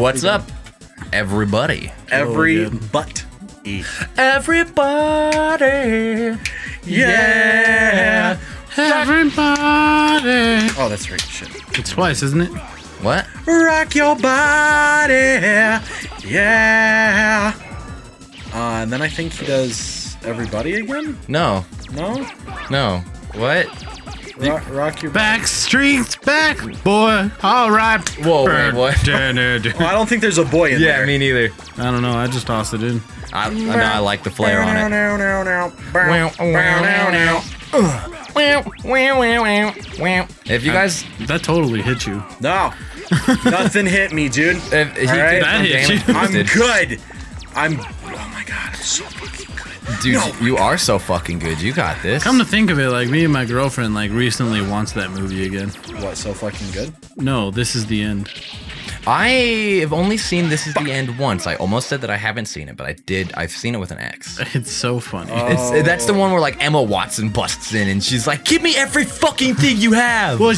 What's up, everybody? Every Oh, butt. Everybody. Yeah. Everybody. Oh, that's right. Shit. It's twice, isn't it? What? Rock your body. Yeah. Uh, and then I think he does everybody again. No, No. no. What? Rock, rock your. Back streets back, boy. All right. Whoa, wait, what? Oh, I don't think there's a boy in Yeah, there. Yeah, me neither. I don't know. I just tossed it in. I, I know I like the flair on it. If you guys, That totally hit you. No. Nothing hit me, dude. if he All right. did That some hit you. I'm good. I'm. Oh my god, I'm so fucking good. Dude, No. you are so fucking good. You got this. Come to think of it, like me and my girlfriend like recently wants that movie again. What? So fucking good? No, this is the end. I have only seen This Is the End once. I almost said that I haven't seen it, but I did. I've seen it with an X. It's so funny. It's, that's the one where like Emma Watson busts in and she's like, "Give me every fucking thing you have." well,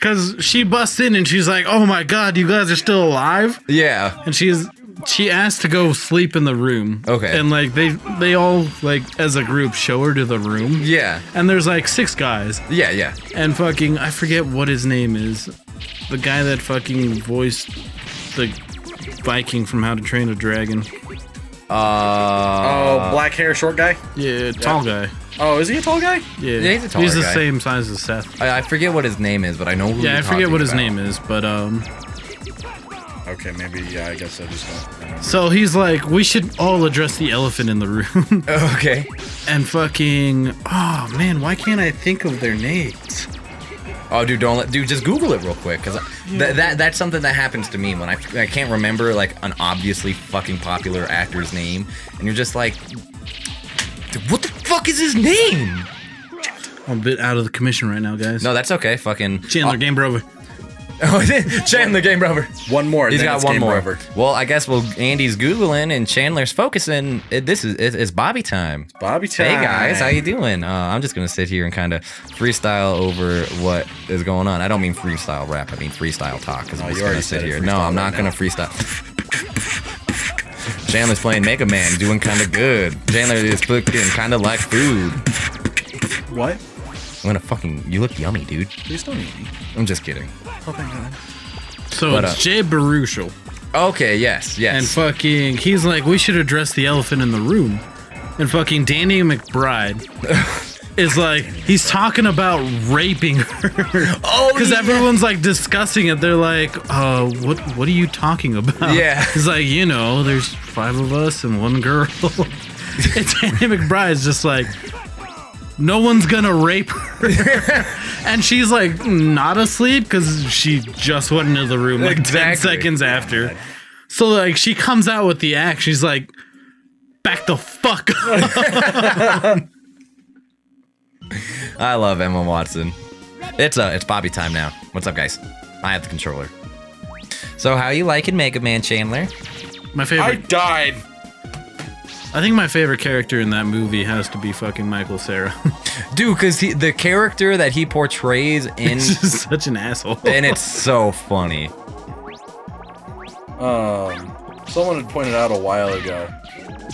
because she busts in and she's like, "Oh my god, you guys are still alive!" yeah. And she's she asked to go sleep in the room. Okay. And like they they all like as a group show her to the room. Yeah. And there's like six guys. Yeah. Yeah. And fucking, I forget what his name is. The guy that fucking voiced the Viking from How to Train a Dragon. Uh. Oh, black hair, short guy. Yeah, tall guy. Oh, is he a tall guy? Yeah, Yeah, he's a taller the guy. same size as Seth. I, I forget what his name is, but I know who. Yeah, you're I forget talking what his name is, but um, Okay, maybe. Yeah, I guess I just don't. So he's like, we should all address the elephant in the room, Okay. and fucking, oh man, why can't I think of their names? Oh, dude, don't let, dude, just Google it real quick, cause that, that that's something that happens to me when I I can't remember like an obviously fucking popular actor's name, and you're just like, "Dude, what the fuck is his name? I'm a bit out of the commission right now, guys. No, that's okay. Fucking Chandler, game over. Oh, Chandler Game Rover. One more. He's got one more. over. Well, I guess well, Andy's googling and Chandler's focusing. It, this is it, it's Bobby time. Bobby time. Hey guys, how you doing? Uh, I'm just gonna sit here and kind of freestyle over what is going on. I don't mean freestyle rap. I mean freestyle talk. Because Oh, I'm just already gonna sit here. No, I'm not right gonna now. freestyle. Chandler's playing Mega Man, doing kind of good. Chandler is cooking kind of like food. What? I'm gonna fucking. You look yummy, dude. Please don't eat me. I'm just kidding. Oh, thank God. So But, it's uh, Jay Baruchel. Okay. Yes. Yes. And fucking, he's like, we should address the elephant in the room. And fucking Danny McBride is like, he's talking about raping her. Oh, Because yeah. everyone's like discussing it. They're like, uh, what what are you talking about? Yeah. He's like, you know, there's five of us and one girl. and Danny McBride's just like, no one's gonna rape her. and she's like, not asleep because she just went into the room like 10 seconds after. So like she comes out with the axe. She's like, back the fuck up. I love Emma Watson. It's uh, it's Bobby time now. What's up, guys? I have the controller. So, how you liking Mega Man, Chandler? My favorite. I favorite. died. I think my favorite character in that movie has to be fucking Michael Cera. Dude, because the character that he portrays in He's just such an asshole. and it's so funny. Um, someone had pointed out a while ago,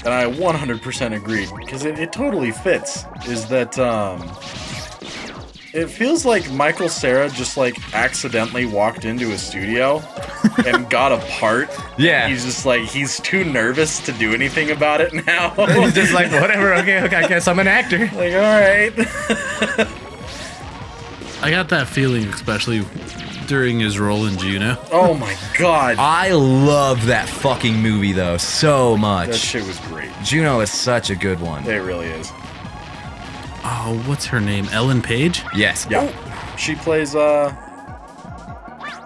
and I 100% agreed because it, it totally fits. Is that um, it feels like Michael Cera just like accidentally walked into a studio and got a part. Yeah. He's just like he's too nervous to do anything about it now. He's just like, whatever. Okay, okay, I guess I'm an actor. like all right. I got that feeling, especially during his role in Juno. oh my god, I love that fucking movie though so much. that shit was great. Juno is such a good one. It really is. Oh, what's her name? Ellen Page? Yes. Yeah, she plays uh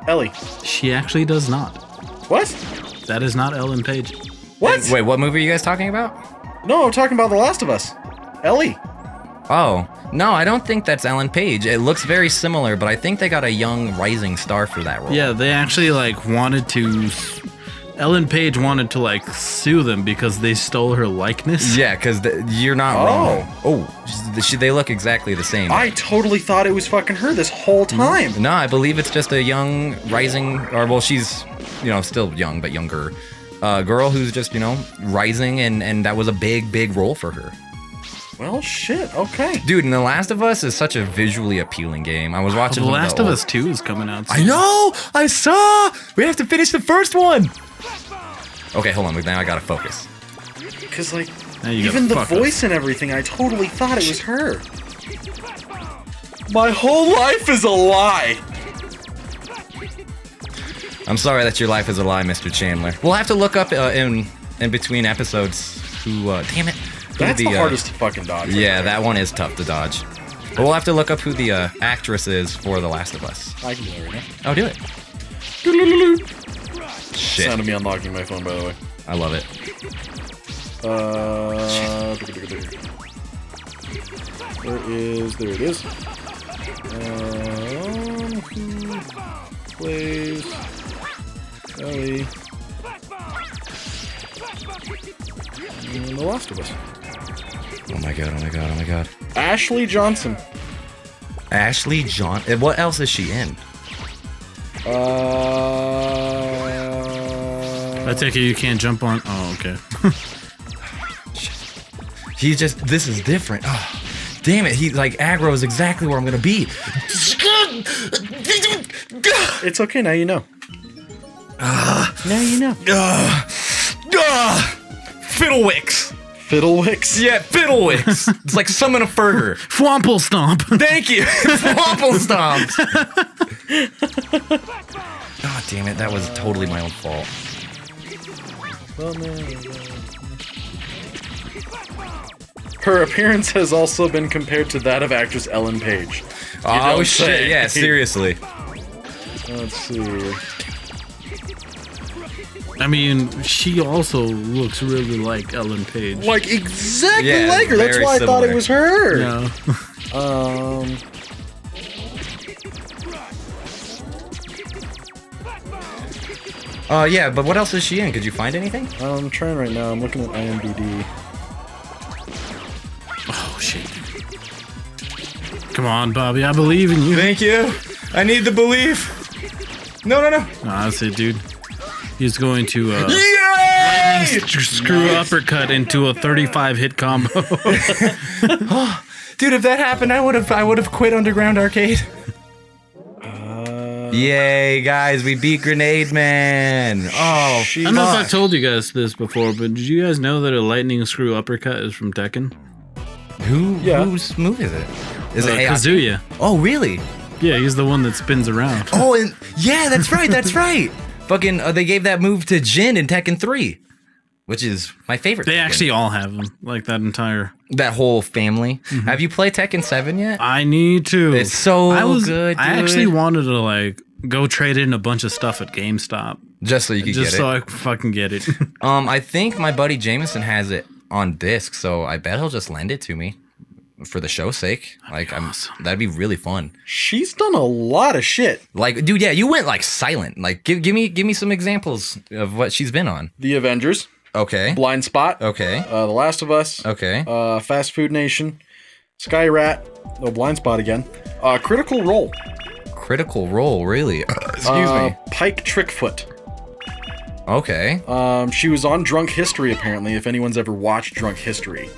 Ellie. She actually does not. What? That is not Ellen Page. What? Wait, what movie are you guys talking about? No, I'm talking about The Last of Us. Ellie. Oh, no, I don't think that's Ellen Page. It looks very similar, but I think they got a young rising star for that role. Yeah, they actually like wanted to. Ellen Page wanted to like sue them because they stole her likeness. Yeah, because you're not Oh. wrong. Oh, she, they look exactly the same. I totally thought it was fucking her this whole time. no, I believe it's just a young rising, or well, she's you know, still young but younger, uh, girl who's just you know rising, and and that was a big big role for her. Well, shit. Okay. Dude, and The Last of Us is such a visually appealing game. I was watching The Last the of Us 2 is coming out. I know. I saw. We have to finish the first one. Okay, hold on. Now I gotta focus. Because like, even the gotta fuck voice and everything, I totally thought it was her. My whole life is a lie. I'm sorry that your life is a lie, Mr. Chandler. We'll have to look up uh, in in between episodes who. Uh, damn it. That's the, uh, hardest to fucking dodge. Yeah, that one is tough to dodge. But we'll have to look up who the uh, actress is for The Last of Us. I can do it right Oh, do it. Shit. Sound of me unlocking my phone, by the way. I love it. Uh, where is? There it is. Um, plays Ellie in The Last of Us? Oh my god, oh my god, oh my god. Ashley Johnson. Ashley John. uh, What else is she in? Uh, I take it you can't jump on. Oh, okay. He just. This is different. Oh, damn it. He, like, aggro is exactly where I'm gonna be. it's okay. Now you know. Ah. now you know. Ugh. Ugh. Fiddlewicks. Fiddlewicks. Yeah, Fiddlewicks. it's like summon a Ferger. Fwample Stomp. Thank you. Womple Stomp. God damn it, that was totally my own fault. Her appearance has also been compared to that of actress Ellen Page. Oh shit, say. yeah, seriously. Let's see. I mean, she also looks really like Ellen Page. Like exactly Yeah, like her. That's very why I thought it was her. Yeah. Um. Uh yeah, but what else is she in? Could you find anything? I'm trying right now. I'm looking at IMDb. Oh shit. Come on, Bobby. I believe in you. Thank you. I need the belief. No, no, no. Nah, that's it, dude. He's going to uh, Yay! screw uppercut into a 35 hit combo. Dude, if that happened, I would have I would have quit Underground Arcade. Yay, guys, we beat Grenade Man. Oh, I don't know if. I've told you guys this before, but did you guys know that a lightning screw uppercut is from Tekken? Who Yeah. whose move is it? Is Uh, it Heihachi? Kazuya. Oh, really? Yeah, he's the one that spins around. Oh, and yeah, that's right. That's right. Fucking, uh, they gave that move to Jin in Tekken 3, which is my favorite. They Tekken. actually all have them, like that entire. That whole family. Have you played Tekken 7 yet? I need to. It's so I was, good, I actually wanted to like go trade in a bunch of stuff at GameStop Just so you could just get so it. I could fucking get it. Um, I think my buddy Jameson has it on disc, so I bet he'll just lend it to me for the show's sake. Like, I'm awesome. that'd be really fun. She's done a lot of shit. Like, dude, yeah, you went like silent. Like, give give me give me some examples of what she's been on. The Avengers, Okay. Blind Spot, Okay. uh, The Last of Us, Okay. uh, Fast Food Nation, Sky Rat, No, Blind Spot again, uh, Critical Role, Critical Role, really? Excuse uh, me. Pike Trickfoot. Okay. Um, she was on Drunk History apparently. If anyone's ever watched Drunk History,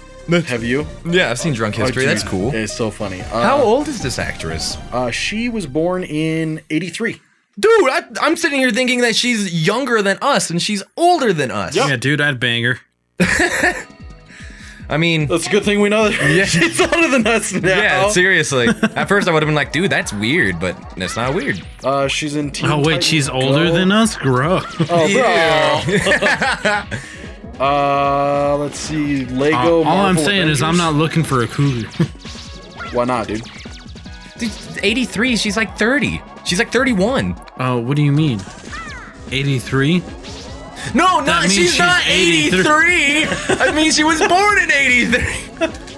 have you? Yeah, I've seen Drunk History. Oh, That's cool. It's so funny. Uh, How old is this actress? Uh, she was born in '83. Dude, I, I'm sitting here thinking that she's younger than us and she's older than us. Yep. yeah, dude, I'd bang her. I mean, That's a good thing we know that Yeah. she's older than us now. yeah, seriously. At first, I would have been like, dude, that's weird, but it's not weird. Uh, she's in Teen Oh wait, Titans she's older Go. than us. Grow. Oh, bro. uh, let's see. Lego. all I'm Marvel saying is I'm not looking for a cougar. Why not, dude? Dude, 83, she's like 30. She's like 31. Oh, what do you mean? 83? No, no, That means she's, she's not 83. 83. I mean, she was born in 83.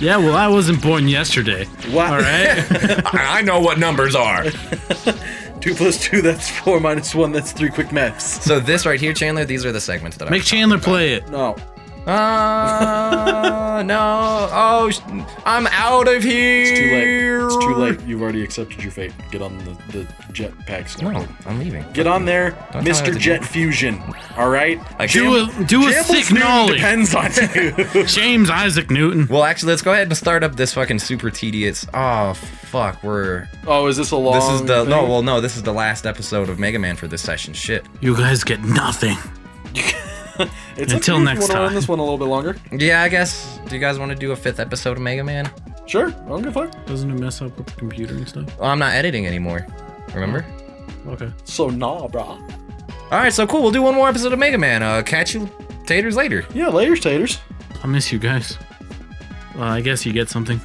Yeah, well, I wasn't born yesterday. What? All right. I I know what numbers are. Two plus two, that's four. Minus one, that's three. Quick maths. So this right here, Chandler, these are the segments that I Make was Chandler talking play it. No. Uh, no. Oh, I'm out of here. It's too late. It's too late. You've already accepted your fate. Get on the, the jetpack No. I'm leaving. Get on there, Don't tell me what Mr. to do. Jet Fusion. All right. I Do can't- a do a Campbell's sick Newton nollie. depends on you. James Isaac Newton. Well, actually, let's go ahead and start up this fucking super tedious. Oh fuck, we're oh, is this a long? this is the no. Well, no, this is the last episode of Mega Man for this session. Shit. You guys get nothing. It's Until up you next you wanna run time. this one a little bit longer. Yeah, I guess. Do you guys want to do a fifth episode of Mega Man? Sure. I don't give a fuck. Doesn't it mess up with the computer and stuff? Well, I'm not editing anymore. Remember? Okay. So nah, brah. All right, so cool. We'll do one more episode of Mega Man. Uh, catch you taters later. Yeah, layers taters. I miss you guys. Well, I guess you get something.